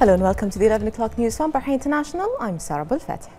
Hello and welcome to the 11 o'clock news from Bahrain International. I'm Sarah Bulfatih.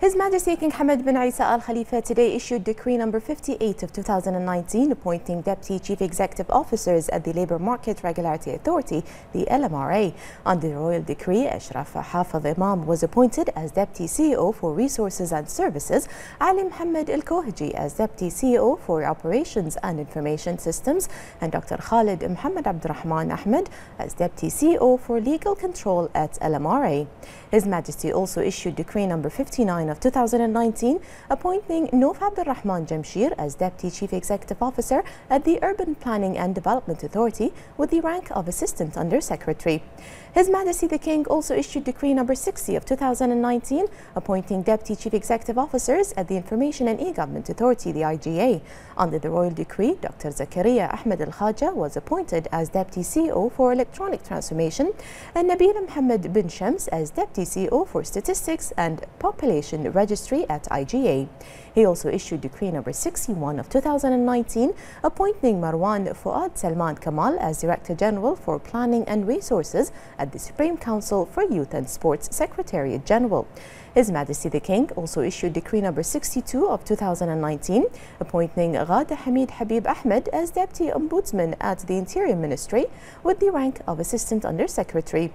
His Majesty King Hamad bin Isa Al Khalifa today issued decree number 58 of 2019 appointing deputy chief executive officers at the Labour Market Regulatory Authority, the LMRA. Under the royal decree, Ashraf Hafaz Imam was appointed as deputy CEO for resources and services, Ali Muhammad Al Kohji as deputy CEO for operations and information systems, and Dr. Khalid Muhammad Abdurrahman Ahmed as deputy CEO for legal control at LMRA. His Majesty also issued decree number 59 of 2019, appointing Nof Abdurrahman Jamshir as Deputy Chief Executive Officer at the Urban Planning and Development Authority with the rank of Assistant Under Secretary. His Majesty the King also issued decree number 60 of 2019, appointing Deputy Chief Executive Officers at the Information and E-Government Authority, the IGA. Under the royal decree, Dr. Zakaria Ahmed Al Khaja was appointed as Deputy CEO for Electronic Transformation and Nabil Mohammed bin Shams as Deputy CEO for Statistics and Population Registry at IGA. He also issued decree number 61 of 2019, appointing Marwan Fuad Salman Kamal as Director General for Planning and Resources at the Supreme Council for Youth and Sports Secretariat General. His Majesty the King also issued decree number 62 of 2019, appointing Ghada Hamid Habib Ahmed as Deputy Ombudsman at the Interior Ministry with the rank of Assistant Under Secretary.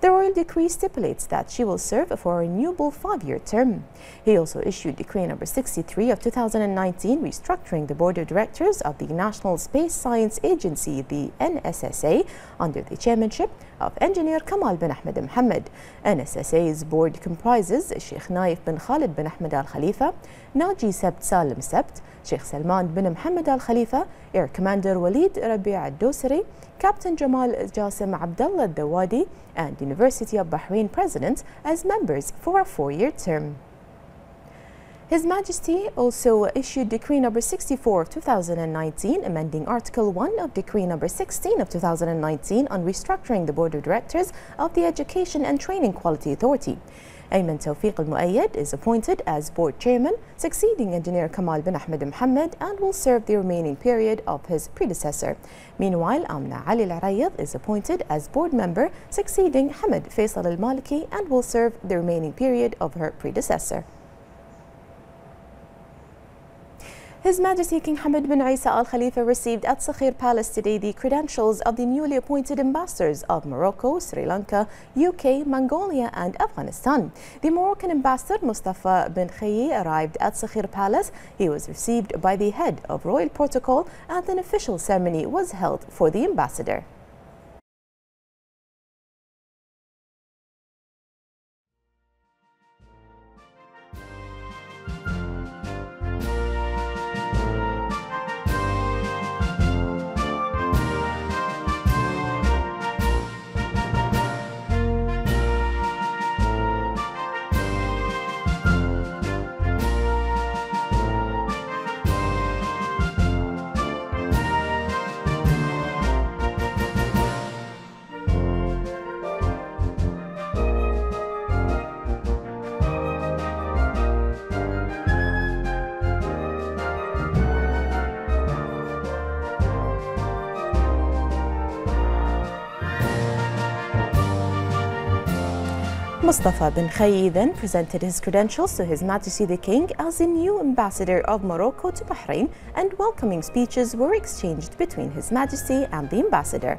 The royal decree stipulates that she will serve for a renewable five-year term. He also issued decree number 63 of 2019 restructuring the board of directors of the National Space Science Agency, the NSSA, under the chairmanship of engineer Kamal bin Ahmed Mohammed. NSSA's board comprises Sheikh Naif bin Khalid bin Ahmed Al Khalifa, Naji Sebt Salim Sebt, Sheikh Salman bin Mohammed Al Khalifa, Air Commander Walid Rabi' Al Dosari, Captain Jamal Jasim Abdullah Dawadi, and University of Bahrain President as members for a four-year term. His Majesty also issued Decree number 64 of 2019, amending Article 1 of Decree number 16 of 2019 on restructuring the Board of Directors of the Education and Training Quality Authority. Ayman Tawfiq Al-Muayyad is appointed as board chairman, succeeding engineer Kamal bin Ahmed Mohammed and will serve the remaining period of his predecessor. Meanwhile, Amna Ali Al-Rayid is appointed as board member, succeeding Hamid Faisal Al-Maliki and will serve the remaining period of her predecessor. His Majesty King Hamad bin Isa Al Khalifa received at Sakhir Palace today the credentials of the newly appointed ambassadors of Morocco, Sri Lanka, UK, Mongolia, and Afghanistan. The Moroccan ambassador Mustafa bin Khayi arrived at Sakhir Palace. He was received by the head of royal protocol, and an official ceremony was held for the ambassador. Mustafa bin Khayi then presented his credentials to His Majesty the King as the new ambassador of Morocco to Bahrain and welcoming speeches were exchanged between His Majesty and the ambassador.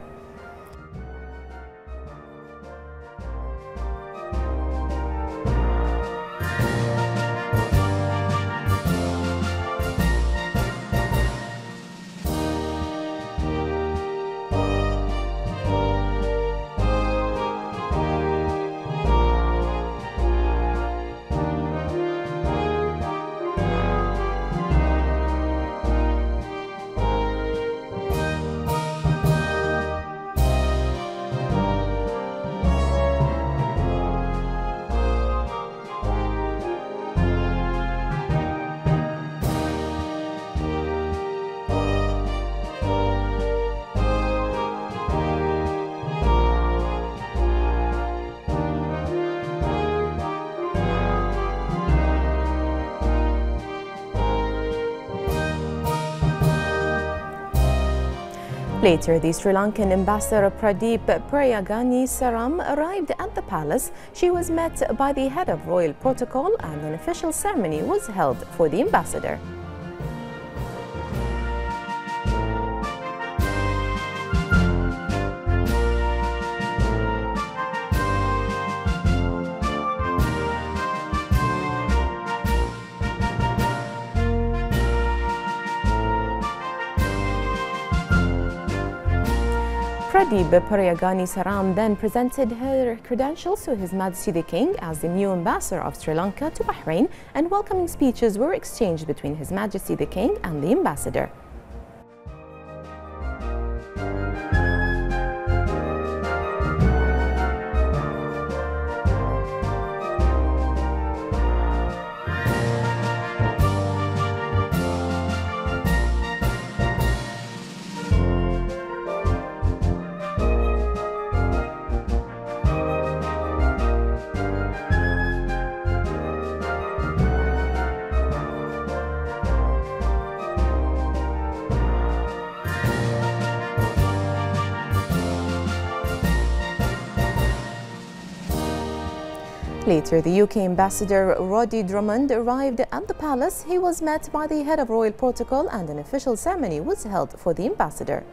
Later, the Sri Lankan ambassador Pradeep Prayagani Saram arrived at the palace. She was met by the head of royal protocol and an official ceremony was held for the ambassador. Pradeep Prayagani Saram then presented her credentials to His Majesty the King as the new ambassador of Sri Lanka to Bahrain and welcoming speeches were exchanged between His Majesty the King and the ambassador. Later, the UK ambassador Roddy Drummond arrived at the palace. He was met by the head of royal protocol and an official ceremony was held for the ambassador.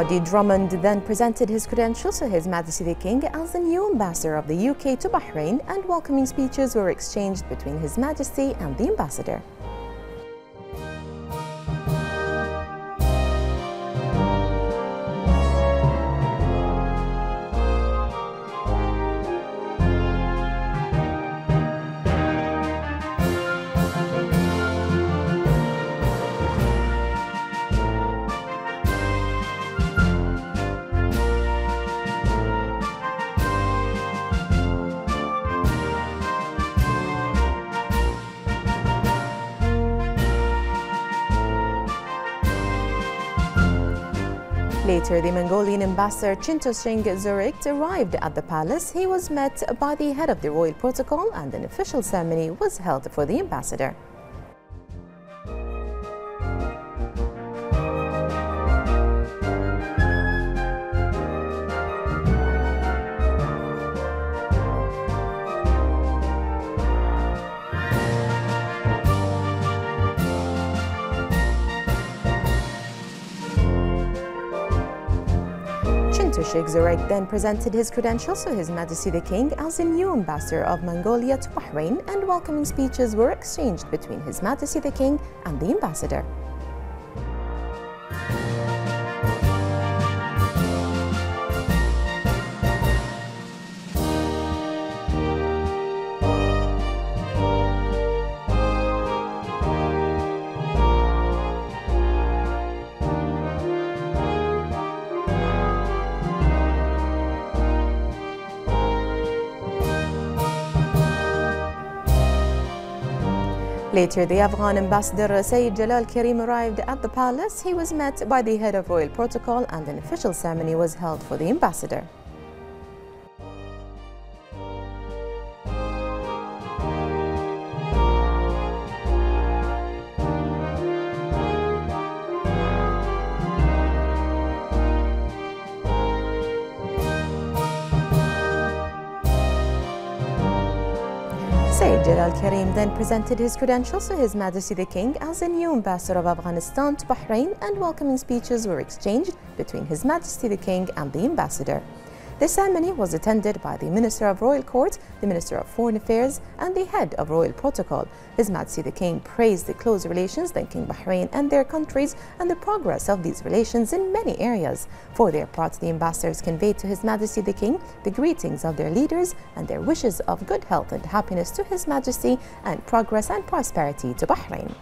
Roddy Drummond then presented his credentials to His Majesty the King as the new ambassador of the UK to Bahrain and welcoming speeches were exchanged between His Majesty and the ambassador. Later, the Mongolian ambassador Chintushing Zurich arrived at the palace. He was met by the head of the royal protocol and an official ceremony was held for the ambassador. Sheikh Zurek then presented his credentials to His Majesty the King as the new ambassador of Mongolia to Bahrain and welcoming speeches were exchanged between His Majesty the King and the ambassador. Later, the Afghan ambassador Sayyid Jalal Karim arrived at the palace. He was met by the head of royal protocol and an official ceremony was held for the ambassador. Sayyid Jalal Karim then presented his credentials to His Majesty the King as the new ambassador of Afghanistan to Bahrain and welcoming speeches were exchanged between His Majesty the King and the ambassador. The ceremony was attended by the Minister of Royal Court, the Minister of Foreign Affairs, and the Head of Royal Protocol. His Majesty the King praised the close relations linking Bahrain and their countries and the progress of these relations in many areas. For their part, the ambassadors conveyed to His Majesty the King the greetings of their leaders and their wishes of good health and happiness to His Majesty and progress and prosperity to Bahrain.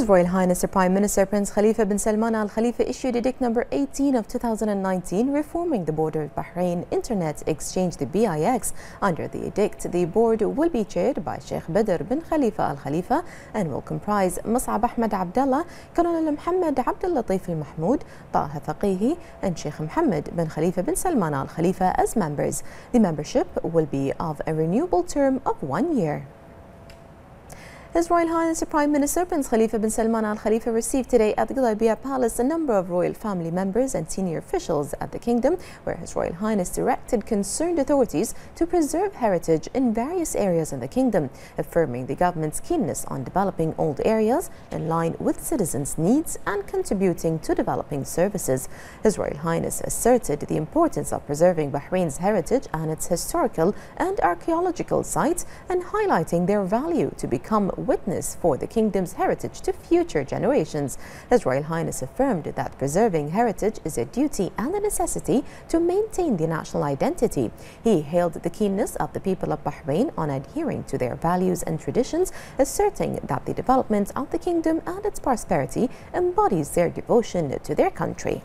His Royal Highness the Prime Minister Prince Khalifa bin Salman Al Khalifa issued Edict number 18 of 2019 reforming the Board of Bahrain Internet Exchange, the BIX. Under the edict, the board will be chaired by Sheikh Badr bin Khalifa Al Khalifa and will comprise Mus'ab Ahmed Abdullah, Colonel Muhammad Abdul Latif Al Mahmoud, Taha Faqihi, and Sheikh Mohammed bin Khalifa bin Salman Al Khalifa as members. The membership will be of a renewable term of one year. His Royal Highness the Prime Minister Prince Khalifa bin Salman Al Khalifa received today at the Gudaibiya Palace a number of royal family members and senior officials at the kingdom, where His Royal Highness directed concerned authorities to preserve heritage in various areas in the kingdom, affirming the government's keenness on developing old areas in line with citizens' needs and contributing to developing services. His Royal Highness asserted the importance of preserving Bahrain's heritage and its historical and archaeological sites and highlighting their value to become witness for the kingdom's heritage to future generations. His Royal Highness affirmed that preserving heritage is a duty and a necessity to maintain the national identity. He hailed the keenness of the people of Bahrain on adhering to their values and traditions, asserting that the development of the kingdom and its prosperity embodies their devotion to their country.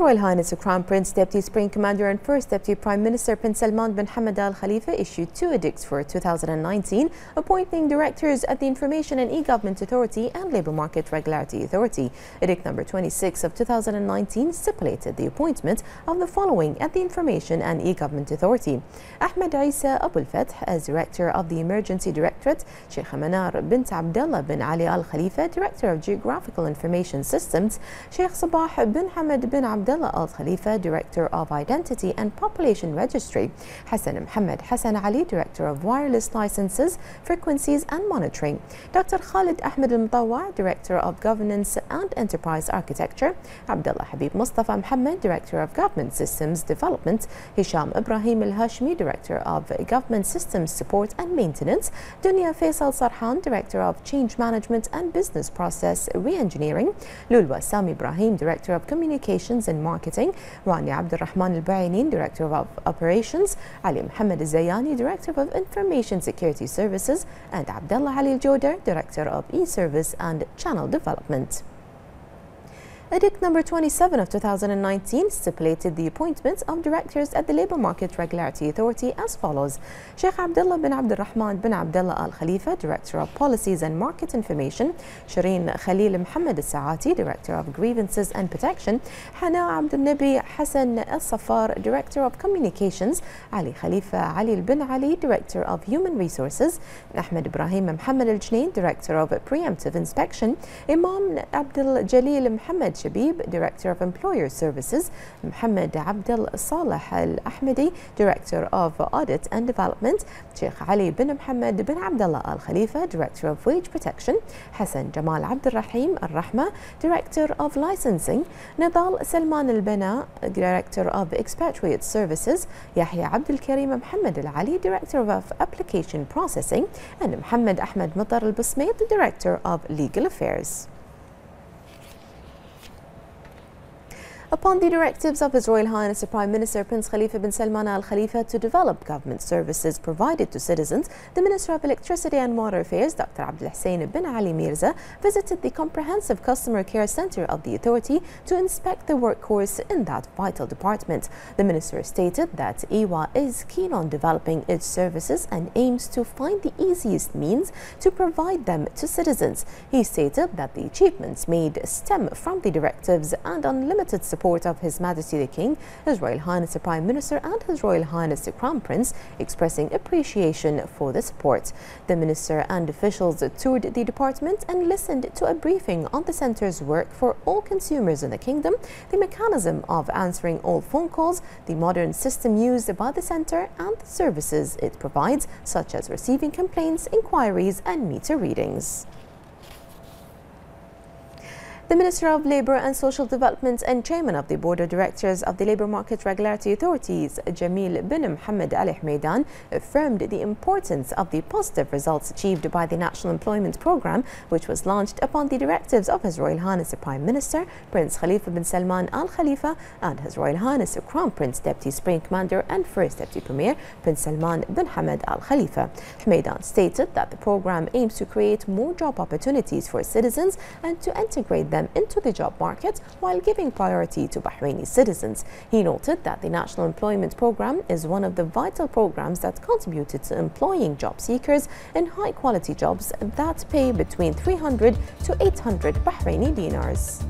Royal Highness the Crown Prince, Deputy Supreme Commander and First Deputy Prime Minister Prince Salman bin Hamad Al Khalifa issued two edicts for 2019, appointing directors at the Information and E-Government Authority and Labour Market Regulatory Authority. Edict number 26 of 2019 stipulated the appointment of the following at the Information and E-Government Authority. Ahmed Isa Abul Fath as Director of the Emergency Directorate, Sheikh Manar bint Abdullah bin Ali Al Khalifa, Director of Geographical Information Systems, Sheikh Sabah bin Hamad bin Abdullah Al Khalifa, Director of Identity and Population Registry, Hassan Mohammed Hassan Ali, Director of Wireless Licenses, Frequencies and Monitoring, Dr. Khalid Ahmed Al Mutawwa, Director of Governance and Enterprise Architecture, Abdullah Habib Mustafa Mohammed, Director of Government Systems Development, Hisham Ibrahim Al Hashmi, Director of Government Systems Support and Maintenance, Dunya Faisal Sarhan, Director of Change Management and Business Process Reengineering, Lulwa Sami Ibrahim, Director of Communications and Marketing, Rani Abdurrahman Al-Bainin, Director of Operations, Ali Muhammad Zayani, Director of Information Security Services, and Abdullah Ali Al-Jodar, Director of E-Service and Channel Development. Edict number 27 of 2019 stipulated the appointments of directors at the Labour Market Regulatory Authority as follows. Sheikh Abdullah bin Abdul Rahman bin Abdullah Al Khalifa, Director of Policies and Market Information, Shireen Khalil Muhammad Al Saati, Director of Grievances and Protection, Hana Abdul Nabi Hassan Al Safar, Director of Communications, Ali Khalifa Ali bin Ali, Director of Human Resources, Ahmed Ibrahim Muhammad Al Jnain, Director of Preemptive Inspection, Imam Abdul Jalil Muhammad Shabib, Director of Employer Services, Mohammed Abdel Saleh Al Ahmedi, Director of Audit and Development, Sheikh Ali bin Mohammed bin Abdullah Al Khalifa, Director of Wage Protection, Hassan Jamal Abdul Rahim Al Rahma, Director of Licensing, Nidal Salman Al Bana, Director of Expatriate Services, Yahya Abdul Karim Mohammed Al Ali, Director of Application Processing, and Mohammed Ahmed Matar Al Basmait, Director of Legal Affairs. Upon the directives of His Royal Highness the Prime Minister Prince Khalifa bin Salman Al Khalifa to develop government services provided to citizens, the Minister of Electricity and Water Affairs, Dr. Abdul Hussein bin Ali Mirza, visited the Comprehensive Customer Care Center of the authority to inspect the workforce in that vital department. The Minister stated that EWA is keen on developing its services and aims to find the easiest means to provide them to citizens. He stated that the achievements made stem from the directives and unlimited support support of His Majesty the King, His Royal Highness the Prime Minister and His Royal Highness the Crown Prince, expressing appreciation for the support. The Minister and officials toured the department and listened to a briefing on the centre's work for all consumers in the Kingdom, the mechanism of answering all phone calls, the modern system used by the centre and the services it provides, such as receiving complaints, inquiries and meter readings. The Minister of Labour and Social Development and Chairman of the Board of Directors of the Labour Market Regulatory Authorities, Jamil bin Mohammed Al Hmeidan, affirmed the importance of the positive results achieved by the National Employment Programme, which was launched upon the directives of His Royal Highness the Prime Minister, Prince Khalifa bin Salman Al Khalifa, and His Royal Highness the Crown Prince Deputy Supreme Commander and First Deputy Premier, Prince Salman bin Hamad Al Khalifa. Hmeidan stated that the programme aims to create more job opportunities for citizens and to integrate them them into the job market while giving priority to Bahraini citizens. He noted that the National Employment Programme is one of the vital programs that contributed to employing job seekers in high quality jobs that pay between 300 to 800 Bahraini dinars.